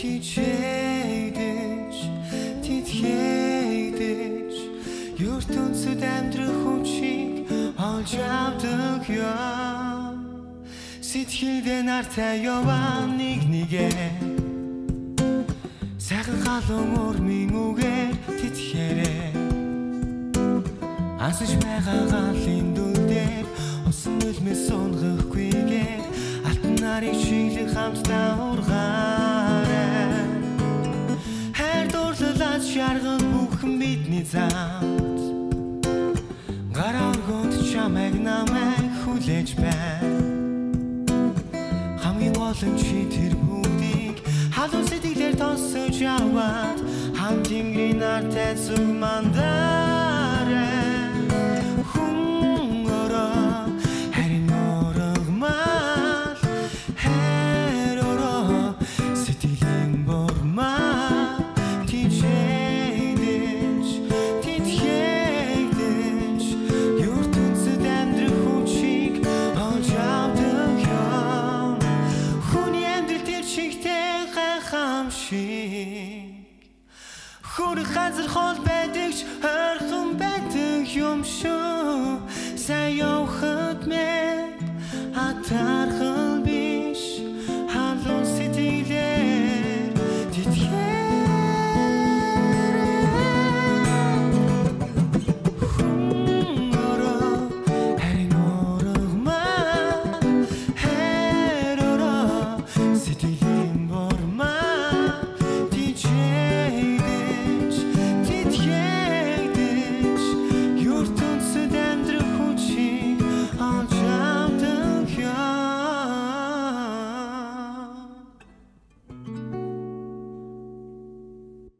тийчээдэж титхээдэж ертөнцид амьдрах хүчийг олж авдаг ёо. Сэтгэлдээ нартай яваа нэг нэгэ. Саган халуун өрмийн үгээр титхээрээ Асаж байгаа галын дүндээр Усан үлмэс унгахгүйгээр Алтан нарыг шиглэх хамтдаа ургаа. Бидний замд Гараа өргөнд чамайг намайг хүлээж байна. Хамгийн гол нь чи тэр бүгдийг халуун сэтгэлээр тосож яваад хамт тэнгэрийн нартай зүг мандараа гайхамшиг Хөр хазар хол байдаг ч ойрхон байдаг юм шүү